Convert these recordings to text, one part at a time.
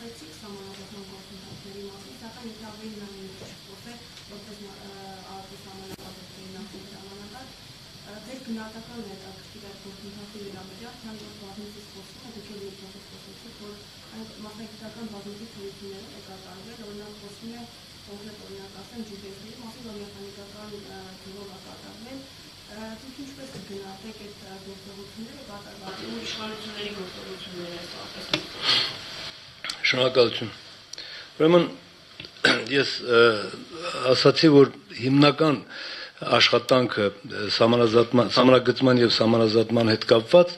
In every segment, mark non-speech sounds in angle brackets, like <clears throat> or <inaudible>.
խոսեցիք համանadrական գործընթացների մասին, սակայն եթե ավելի լայն խոսել, որպես արտի համանadrական նախին ժամանակ, ձեր գնահատականն է հետաքրքիր այդ գործընթացի վերաբերյալ, քանի որ բազմիցս խոսում եք, եկել մի փոքր խոսեցիք, որ այն մասնագիտական բազմիցս հույսները է կատարվել, օրինակ խոսում է կոնկրետ օրինակ ասեմ GPS-ների մասին, որ մեխանիկական ձևով է կատարվել, դուք ինչպես կգնահատեք այդ գործողությունները կատարված ու իշխանությունների գործողությունները այսպես Շնորհակալություն։ Ուրեմն <clears throat> ես ասացի, որ հիմնական աշխատանքը համանազատման, համանագծման եւ համանազատման հետ կապված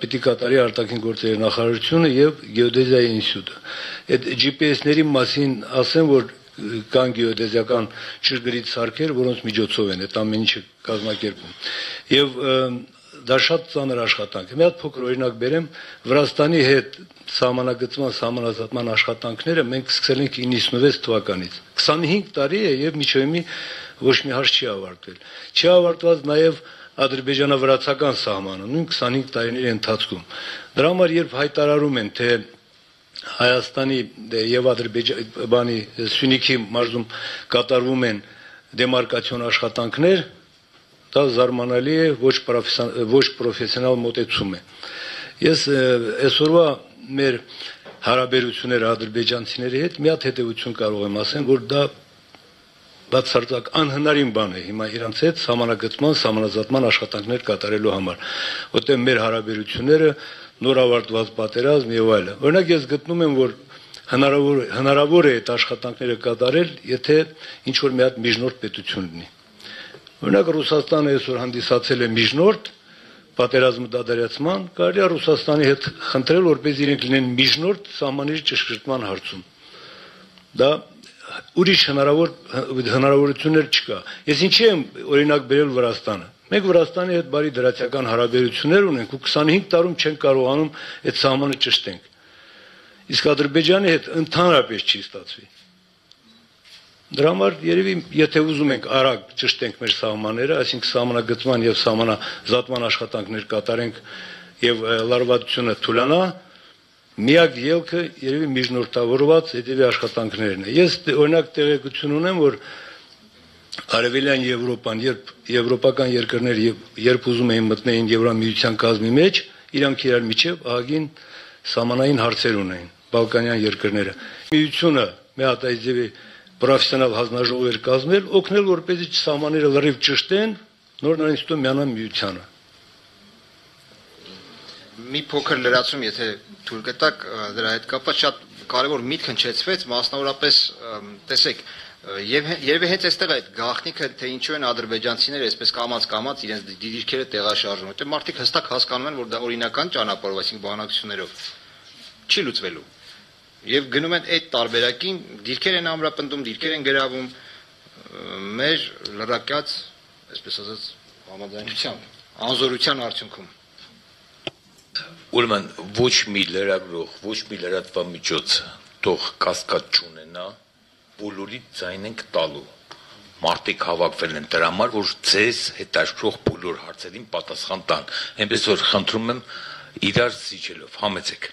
պիտի կատարի արտաքին գործերի նախարարությունը եւ գեոդեզիայի ինստիտուտը։ Այդ GPS-ների մասին ասեմ, որ կան գեոդեզիական ճշգրիտ սարքեր, որոնց միջոցով են այդ ամեն ինչը կազմակերպում։ Եվ դա շատ ծանր աշխատանք է։ Մի հատ փոքր օրինակ բերեմ, Վրաստանի հետ սահմանագծման, սահմանազատման աշխատանքները մենք սկսել ենք 96 թվականից։ 25 տարի է եւ միջովի ոչ մի հարց չի ավարտվել։ Չի ավարտված նաեւ ադրբեջանա-վրացական սահմանը, նույն 25 տարիների ընթացքում։ Դրա համար երբ հայտարարում են, թե Հայաստանի եւ Ադրբեջանի Սյունիքի մարզում կատարվում են դեմարկացիոն աշխատանքներ, դա զարմանալի է, ոչ ոչ պրոֆեսիոնալ մոտեցում է։ Ես այսօրվա մեր հարաբերությունները ադրբեջանցիների հետ մի հատ հետևություն կարող եմ ասեմ, որ դա բացարձակ անհնարին բան է հիմա իրանց հետ համանագծման, համանազատման աշխատանքներ կատարելու համար, որտեղ մեր հարաբերությունները նոր ավարտված պատերազմ եւ այլն։ Օրինակ ես գտնում եմ, որ հնարավոր հնարավոր է այդ աշխատանքները կատարել, եթե ինչ որ մի հատ միջնորդ պետություն լինի։ Օրինակ Ռուսաստանը այսօր հանդիսացել է միջնորդ պատերազմը դադարեցման, կարելի է Ռուսաստանի հետ խնդրել, որպես իրենք լինեն միջնորդ սահմանների ճշգրտման հարցում։ Դա ուրիշ հնարավոր հնարավորություններ չկա։ Ես ինչի եմ օրինակ բերել Վրաստանը։ Մենք Վրաստանի հետ բարի դրացիական հարաբերություններ ունենք ու 25 տարում չենք կարողանում այդ սահմանը ճշտենք։ Իսկ Ադրբեջանի հետ ընդհանրապես չի ստացվի։ Դրա համար երևի եթե ուզում ենք արագ ճշտենք մեր սահմանները, այսինքն սահմանագծման եւ սահմանազատման աշխատանքներ կատարենք եւ լարվածությունը թուլանա, միակ ելքը երևի միջնորդավորված հետևի աշխատանքներն է։ Ես օրինակ տեղեկություն ունեմ, որ Արևելյան Եվրոպան, երբ եվրոպական երկրներ երբ ուզում էին մտնեին Եվրամիության կազմի մեջ, իրանք իրար միջև ահագին սահմանային հարցեր ունեին, Բալկանյան երկրները։ Միությունը մի հատ այս ձևի պրոֆեսիոնալ հանձնաժողովեր կազմել, օգնել որպեսզի սահմանները լրիվ ճշտեն, նոր նույնիսկ միանան միությանը։ Մի փոքր լրացում, եթե թույլ կտակ, դրա հետ կապված շատ կարևոր միտք հնչեցվեց, մասնավորապես տեսեք, Եվ երևի հենց այստեղ այդ գաղտնիքը, թե ինչու են ադրբեջանցիները այսպես կամած կամած իրենց դիրքերը տեղաշարժում։ Որտեղ մարդիկ հստակ հասկանում են, որ դա օրինական ճանապարհով, այսինքն բանակցություններով չի լուծվելու եւ գնում են այդ տարբերակին, դիրքեր են ամրապնդում, դիրքեր են գրավում մեր լրակյաց, այսպես ասած, համաձայնության, անզորության արդյունքում։ Ուրեմն ոչ մի լրագրող, ոչ մի լրատվամիջոց թող կասկած չունենա, բոլորի ձայն ենք տալու մարդիկ հավաքվել են դրա համար, որ ձեզ հետաքրող բոլոր հարցերին պատասխան տան։ Այնպես որ խնդրում եմ իրար զիջելով համեցեք։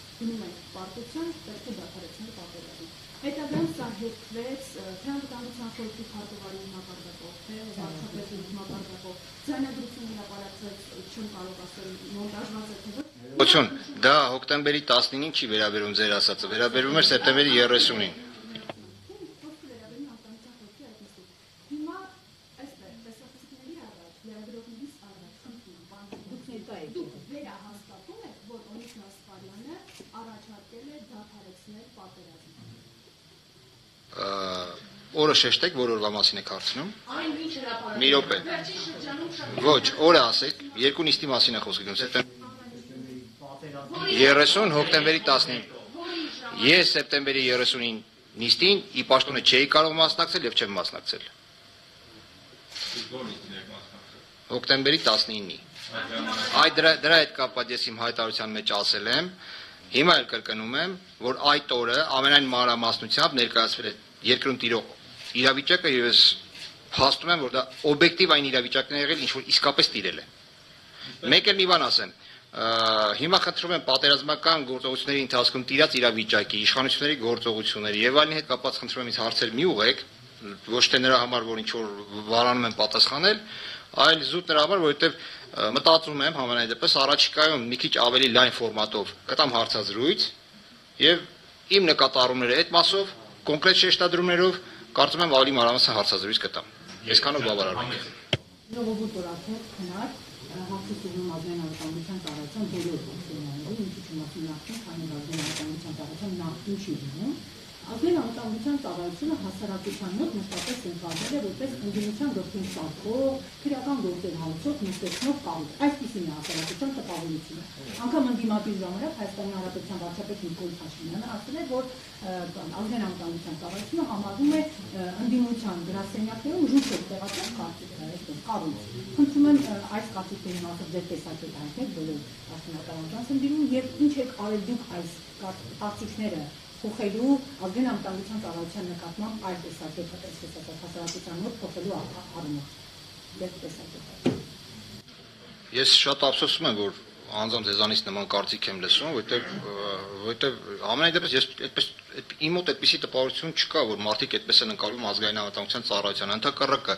գնում ենք պարտության պետք է դադարեցնել պատերազմը հետագայում սա հետվեց թե անվտանգության խորհրդի քարտուղարի մակարդակով թե վարչապետի մակարդակով ձայնագրություն հրապարակվեց չեմ կարող ասել մոնտաժված է ոչ Ոչուն, դա հոկտեմբերի 19-ին չի վերաբերում ձեր ասածը, վերաբերում էր սեպտեմբերի 30-ին։ օրը շեշտեք, որ օրվա մասին եք հարցնում։ Այն ինչ հրապարակել։ Մի րոպե։ Ոչ, օրը ասեք, երկու նիստի մասին է խոսքը գնում, սեպտեմբեր 30 հոկտեմբերի 19։ Ես սեպտեմբերի 30-ին նիստին ի պաշտոնը չէի կարող մասնակցել եւ չեմ մասնակցել։ Հոկտեմբերի 19-ի։ Այդ դրա դրա հետ կապված ես իմ հայտարարության մեջ ասել եմ, հիմա էլ կրկնում եմ, որ այդ օրը ամենայն մանրամասնությամբ ներկայացվել է երկրում տիրող իրավիճակը եւ ես հաստում եմ, որ դա օբյեկտիվ այն իրավիճակն է եղել, ինչ որ իսկապես տիրել է։ Մեկ էլ մի բան ասեմ, հիմա խնդրում եմ պատերազմական գործողությունների ընթացքում տիրած իրավիճակի, իշխանությունների գործողությունների եւ այլնի հետ կապված խնդրում եմ ինձ հարցեր մի ուղեք, ոչ թե նրա համար, որ ինչ որ վարանում են պատասխանել, այլ զուտ նրա համար, որովհետեւ մտածում եմ համենայն դեպս առաջիկայում մի քիչ ավելի լայն ֆորմատով կտամ հարցազրույց եւ իմ նկատառումները այդ մասով կոնկրետ շեշտադրումներով կարծում եմ ավելի մանրամասն հարցազրույց կտամ։ Այսքանով բավարարում եմ։ Ժողովուրդ օրաթեր քնար հաղթությունում ազգային անվտանգության ծառայության բոլոր ֆունկցիաներով, ինչի չմասի նախին, քանի ազգային անվտանգության ծառայության նախին չի լինում, ազգային անվտանգության ծառայությունը հասարակության մոտ մշտապես ընտրվել է որպես ընդդիմության գործին սարքող, քրեական գործեր հարցով նստեցնող կառույց։ Այսպեսին է հասարակության տպավորությունը։ Անկամ ընդդիմատի ժամանակ Հայաստանի Հանրապետության վարչապետ Նիկոլ Փաշինյանը ասել է, որ ազգային անվտանգության ծառայությունը համարվում է ընդդիմության գրասենյակներում ժուշով տեղացած կառույց։ Խնդրում եմ այս կարծիքների մասով ձեր տեսակետ հայտնել բոլոր հասարակական ընդդիմում եւ ինչ եք արել դուք այս կարծիքները փոխելու ազգային անվտանգության ծառայության նկատմամբ այդ տեսակետը, այսպես ասած, հասարակության մոտ փոխելու առումով։ Դեռ տեսակետը։ Ես շատ ափսոսում եմ, որ անձամբ ձեզանից նման կարծիք եմ լսում, որտեղ որտեղ ամենայն դեպս ես այդպես իմ մոտ այդպեսի տպավորություն չկա, որ մարդիկ այդպես են ընկալում ազգային անվտանգության ծառայության։ Ընդհակառակը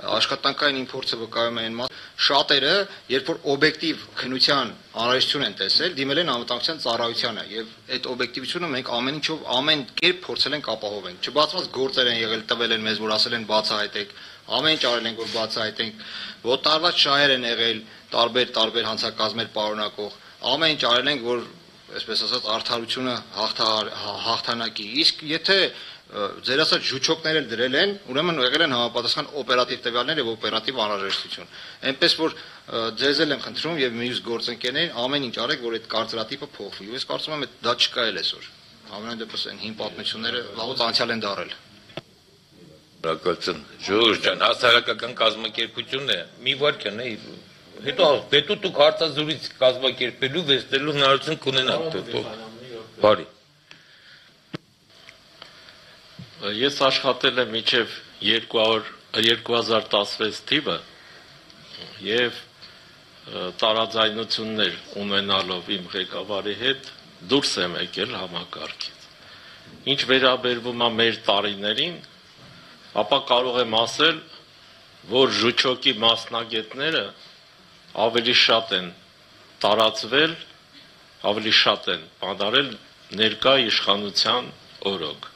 աշխատանքային իմ փորձը վկայում է այն մաս շատերը երբ որ օբյեկտիվ քնության անհրաժեշտություն են տեսել դիմել են անվտանգության ծառայությանը եւ այդ օբյեկտիվությունը մենք ամեն ինչով ամեն կերպ փորձել ենք ապահովել չբացված գործեր են եղել տվել են մեզ որ ասել են բացահայտեք ամեն ինչ արել ենք որ բացահայտենք ոտարված շահեր են եղել տարբեր տարբեր հանցակազմեր պարունակող ամեն ինչ արել ենք որ այսպես ասած արդարությունը հաղթանակի իսկ եթե ձեր ասած ժուչոկներ էլ դրել են, ուրեմն եղել են համապատասխան օպերատիվ տվյալներ եւ օպերատիվ անհրաժեշտություն։ Էնպես որ ձեզ էլ եմ խնդրում եւ մյուս գործընկերներին ամեն ինչ արեք, որ այդ կարծրատիպը փոխվի։ Ես կարծում եմ դա չկա էլ այսօր։ Ամենայն դեպս այն հին պատմությունները վաղուց անցյալ են դարել։ Բրակացն Ժորժ ջան, հասարակական կազմակերպությունն է։ Մի վարքան է հետո հետո դուք հարցազրույց կազմակերպելու վեստելու հնարավորություն կունենաք։ Բարի։ Ես աշխատել եմ միջև 2016 թիվը եւ տարաձայնություններ ունենալով իմ ղեկավարի հետ դուրս եմ եկել համակարգից։ Ինչ վերաբերվում է մեր տարիներին, ապա կարող եմ ասել, որ ժուչոկի մասնագետները ավելի շատ են տարածվել, ավելի շատ են բանարել ներկա իշխանության օրոք